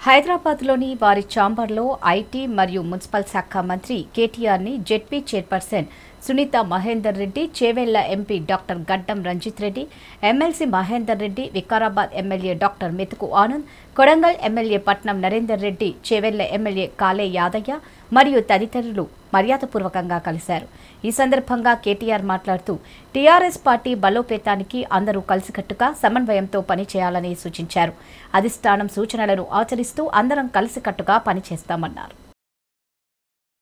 హైదరాబాద్లోని వారి ఛాంబర్లో ఐటీ మరియు మున్సిపల్ శాఖ మంత్రి కేటీఆర్ని ZP chairperson Sunitha Mahender Reddy Chevella MP doctor Gaddam Ranjith Reddy MLC Mahender Reddy Vikarabad MLA doctor Methuku Anand Kodangal MLA Patnam Narender Reddy Chevella MLA కాలే యాదయ్య మరియు తదితరులు మర్యాదపూర్వకంగా కలిశారు. ఈ సందర్భంగా కేటీఆర్ మాట్లాడుతూ టీఆర్ఎస్ పార్టీ బలోపేతానికి అందరూ కలిసికట్టుగా సమన్వయంతో పనిచేయాలని సూచించారు. అధిష్టానం సూచనలను ఆచరిస్తూ అందరం కలిసికట్టుగా పనిచేస్తామన్నారు.